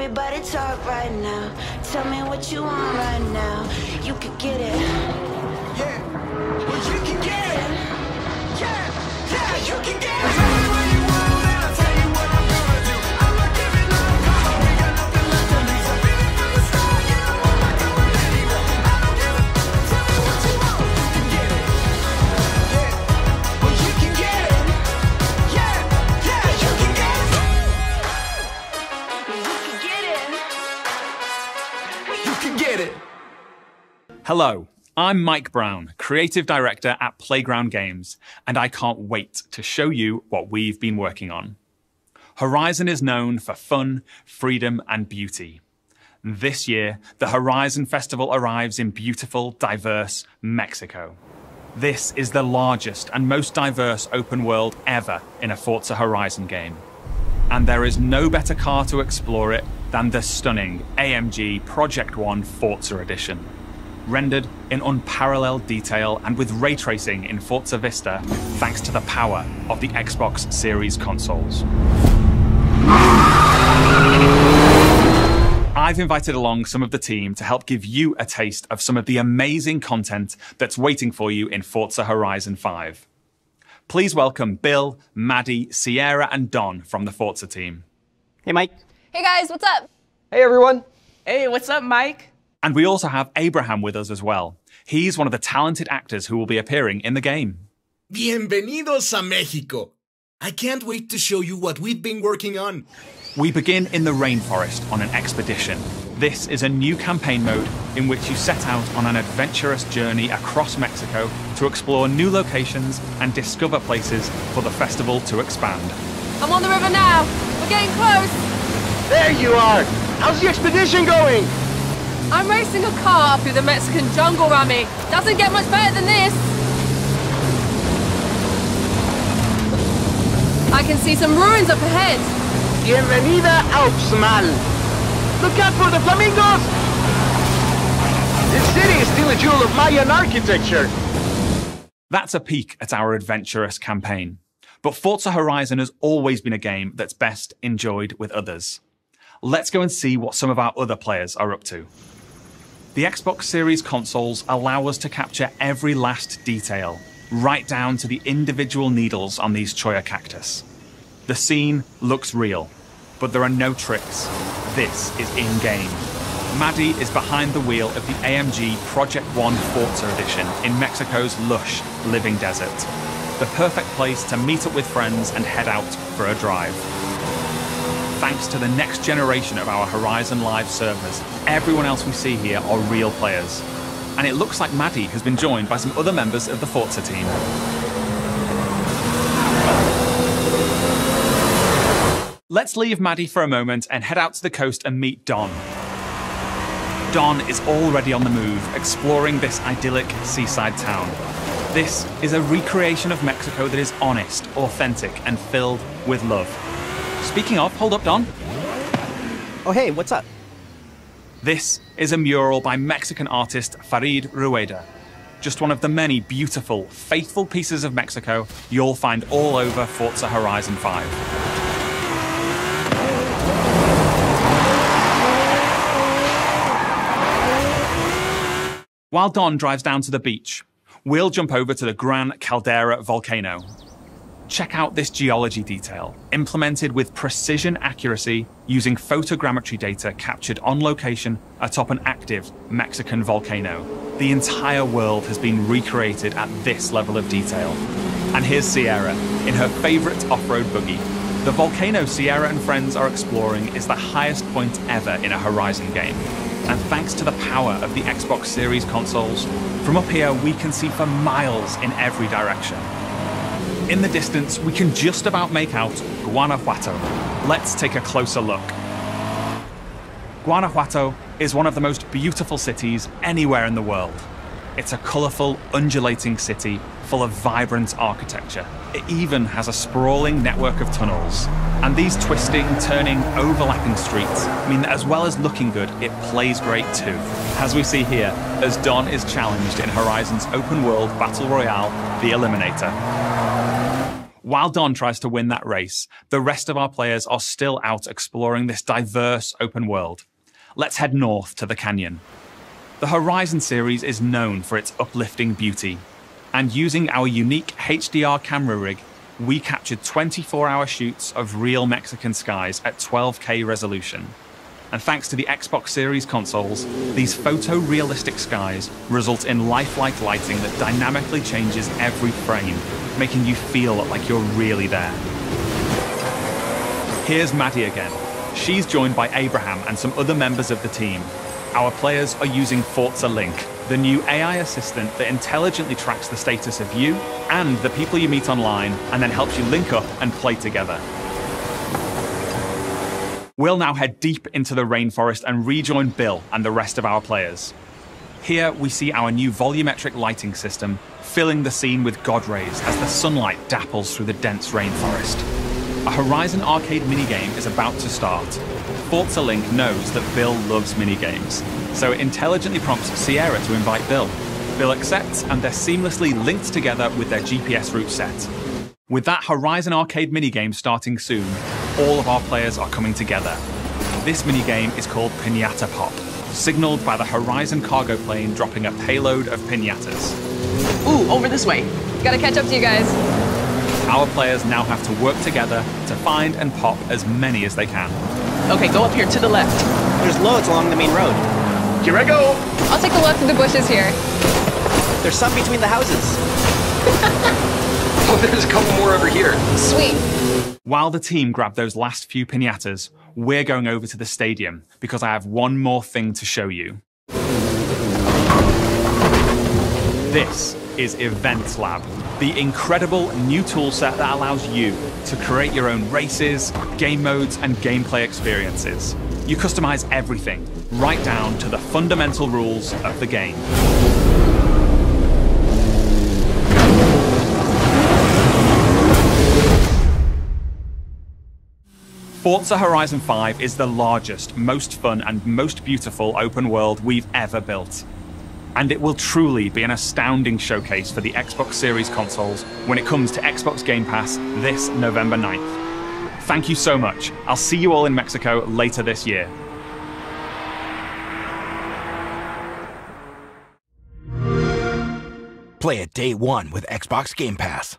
Everybody talk right now. Tell me what you want right now. You could get it. Yeah. Well, you can get it. Hello, I'm Mike Brown, Creative Director at Playground Games, and I can't wait to show you what we've been working on. Horizon is known for fun, freedom, and beauty. This year, the Horizon Festival arrives in beautiful, diverse Mexico. This is the largest and most diverse open world ever in a Forza Horizon game. And there is no better car to explore it than the stunning AMG Project One Forza Edition rendered in unparalleled detail and with ray tracing in Forza Vista thanks to the power of the Xbox Series consoles. I've invited along some of the team to help give you a taste of some of the amazing content that's waiting for you in Forza Horizon 5. Please welcome Bill, Maddie, Sierra, and Don from the Forza team. Hey, Mike. Hey guys, what's up? Hey, everyone. Hey, what's up, Mike? And we also have Abraham with us as well. He's one of the talented actors who will be appearing in the game. Bienvenidos a Mexico. I can't wait to show you what we've been working on. We begin in the rainforest on an expedition. This is a new campaign mode in which you set out on an adventurous journey across Mexico to explore new locations and discover places for the festival to expand. I'm on the river now. We're getting close. There you are. How's the expedition going? I'm racing a car through the Mexican jungle, Rami. Doesn't get much better than this. I can see some ruins up ahead. Bienvenida a Uxmal. Look out for the flamingos! This city is still a jewel of Mayan architecture. That's a peek at our adventurous campaign. But Forza Horizon has always been a game that's best enjoyed with others. Let's go and see what some of our other players are up to. The Xbox Series consoles allow us to capture every last detail, right down to the individual needles on these Cholla cactus. The scene looks real, but there are no tricks. This is in game. Maddie is behind the wheel of the AMG Project One Forza Edition in Mexico's lush, living desert. The perfect place to meet up with friends and head out for a drive. Thanks to the next generation of our Horizon Live servers, everyone else we see here are real players. And it looks like Maddie has been joined by some other members of the Forza team. Let's leave Maddie for a moment and head out to the coast and meet Don. Don is already on the move, exploring this idyllic seaside town. This is a recreation of Mexico that is honest, authentic, and filled with love. Speaking of, hold up, Don. Oh, hey, what's up? This is a mural by Mexican artist Farid Rueda. Just one of the many beautiful, faithful pieces of Mexico you'll find all over Forza Horizon 5. While Don drives down to the beach, we'll jump over to the Gran Caldera volcano. Check out this geology detail, implemented with precision accuracy using photogrammetry data captured on location atop an active Mexican volcano. The entire world has been recreated at this level of detail. And here's Sierra in her favorite off road buggy. The volcano Sierra and friends are exploring is the highest point ever in a Horizon game. And thanks to the power of the Xbox Series consoles, from up here we can see for miles in every direction. In the distance, we can just about make out Guanajuato. Let's take a closer look. Guanajuato is one of the most beautiful cities anywhere in the world. It's a colourful, undulating city full of vibrant architecture. It even has a sprawling network of tunnels. And these twisting, turning, overlapping streets mean that as well as looking good, it plays great too. As we see here, as Don is challenged in Horizon's open world battle royale, The Eliminator. While Don tries to win that race, the rest of our players are still out exploring this diverse open world. Let's head north to the canyon. The Horizon series is known for its uplifting beauty, and using our unique HDR camera rig, we captured 24 hour shoots of real Mexican skies at 12K resolution. And thanks to the Xbox Series consoles, these photorealistic skies result in lifelike lighting that dynamically changes every frame, making you feel like you're really there. Here's Maddie again. She's joined by Abraham and some other members of the team. Our players are using Forza Link, the new AI assistant that intelligently tracks the status of you and the people you meet online and then helps you link up and play together. We'll now head deep into the rainforest and rejoin Bill and the rest of our players. Here we see our new volumetric lighting system filling the scene with god rays as the sunlight dapples through the dense rainforest. A Horizon arcade minigame is about to start. Forza Link knows that Bill loves minigames, so it intelligently prompts Sierra to invite Bill. Bill accepts, and they're seamlessly linked together with their GPS route set. With that Horizon arcade minigame starting soon, all of our players are coming together. This minigame is called Piñata Pop, signaled by the Horizon cargo plane dropping a payload of pinatas. Ooh, over this way. Gotta catch up to you guys. Our players now have to work together to find and pop as many as they can. Okay, go up here to the left. There's loads along the main road. Here I go. I'll take a look through the bushes here. There's some between the houses. Oh, there's a couple more over here. Sweet. While the team grab those last few pinatas, we're going over to the stadium because I have one more thing to show you. This is EventLab, the incredible new toolset that allows you to create your own races, game modes, and gameplay experiences. You customize everything, right down to the fundamental rules of the game. Forza Horizon 5 is the largest, most fun, and most beautiful open world we've ever built. And it will truly be an astounding showcase for the Xbox Series consoles when it comes to Xbox Game Pass this November 9th. Thank you so much. I'll see you all in Mexico later this year. Play it day one with Xbox Game Pass.